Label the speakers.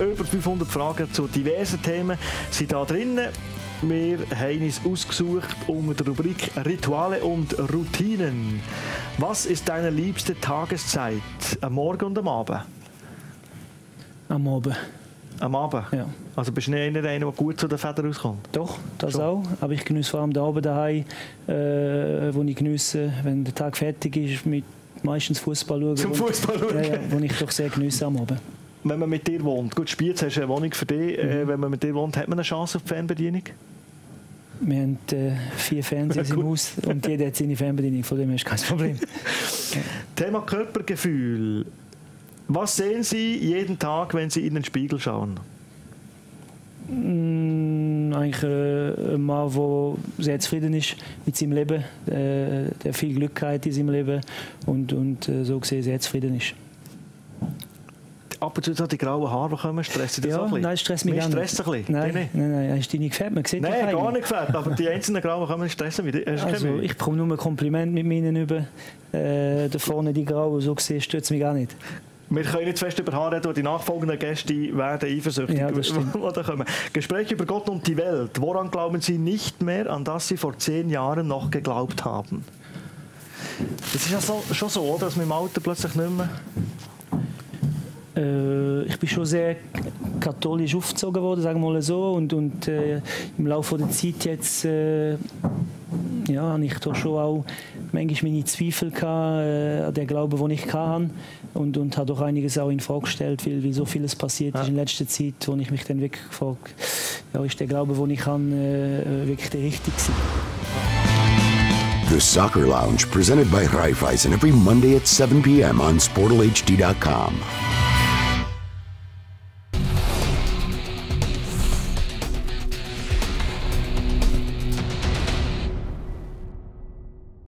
Speaker 1: Über 500 Fragen zu diversen Themen sind da drinnen. Wir haben uns ausgesucht unter der Rubrik Rituale und Routinen. Was ist deine liebste Tageszeit? Am Morgen und am Abend?
Speaker 2: Am Abend.
Speaker 1: Am Abend?
Speaker 2: Ja.
Speaker 1: Also bist du nicht einer, der gut zu den Federn rauskommt?
Speaker 2: Doch, das
Speaker 1: Schon.
Speaker 2: auch. Aber ich genieße vor allem den Abend daheim, äh, wo ich genieße, wenn der Tag fertig ist, mit meistens Fußball schauen.
Speaker 1: Zum Fußball schauen?
Speaker 2: Ja, ja, wo ich doch sehr genieße am Abend.
Speaker 1: Wenn man mit dir wohnt, gut, Spiez hast du eine Wohnung für dich. Äh, wenn man mit dir wohnt, hat man eine Chance auf die Fernbedienung?
Speaker 2: Wir haben äh, vier Fernsehs im. Haus und jeder hat seine Fernbedienung, von dem hast du kein Problem.
Speaker 1: Thema Körpergefühl. Was sehen Sie jeden Tag, wenn Sie in den Spiegel schauen?
Speaker 2: Mm, eigentlich äh, ein Mann, der sehr zufrieden ist mit seinem Leben, äh, der viel Glück hat in seinem Leben und, und äh, so gesehen sehr zufrieden ist.
Speaker 1: Ab und zu so die grauen Haare, kommen, stressen dich
Speaker 2: Ja,
Speaker 1: so ein bisschen?
Speaker 2: nein, stresst mich gar nicht.
Speaker 1: ein bisschen.
Speaker 2: Nein,
Speaker 1: Dich nicht?
Speaker 2: nein, nein, hast du nicht gefällt? Man sieht dich
Speaker 1: Nein, gar nicht gefällt. Aber die einzelnen grauen kommen, stressen mich.
Speaker 2: Also, ich bekomme nur ein Kompliment mit meinen über. Äh, da vorne die Grauen, so gesehen stört mich gar nicht.
Speaker 1: Wir können nicht zu fest über Haare reden, die nachfolgenden Gäste werden eifersüchtig.
Speaker 2: Ja,
Speaker 1: kommen. Gespräch über Gott und die Welt. Woran glauben Sie nicht mehr, an das Sie vor zehn Jahren noch geglaubt haben? Das ist ja so, schon so, oder? dass man im Alter plötzlich nicht mehr...
Speaker 2: Ich bin schon sehr katholisch aufgezogen worden, sagen wir mal so. Und, und äh, im Laufe der Zeit jetzt äh, ja, habe ich da schon auch manchmal meine Zweifel gehabt, äh, an den Glauben, den ich hatte. Und, und habe doch einiges auch in Frage gestellt, weil, weil so vieles passiert ist in letzter Zeit, wo ich mich dann wirklich gefragt ja, ist der Glaube, den ich habe, äh, wirklich der richtige gewesen?
Speaker 3: The Soccer Lounge, presented by Raiffeisen, every Monday at 7 p.m. on SportalHD.com.